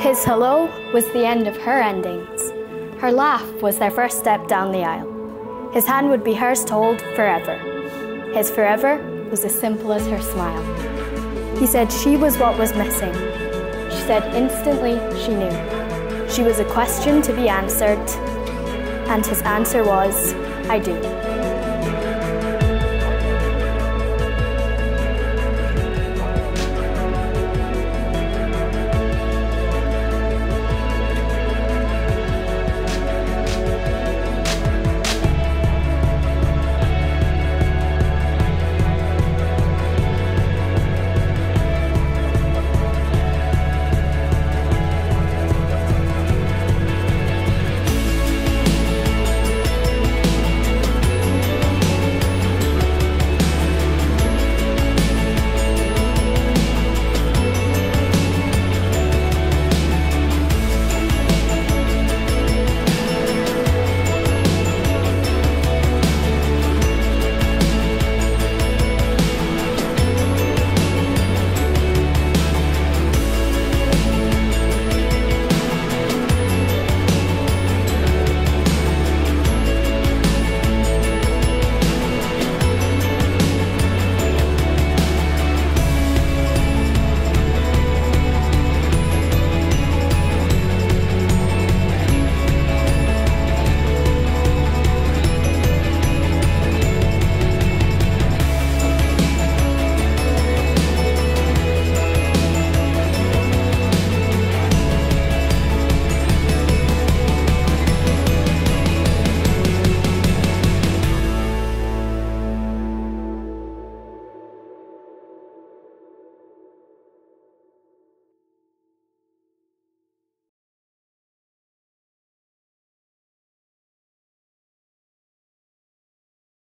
His hello was the end of her endings. Her laugh was their first step down the aisle. His hand would be hers to hold forever. His forever was as simple as her smile. He said she was what was missing. She said instantly she knew. She was a question to be answered, and his answer was, I do.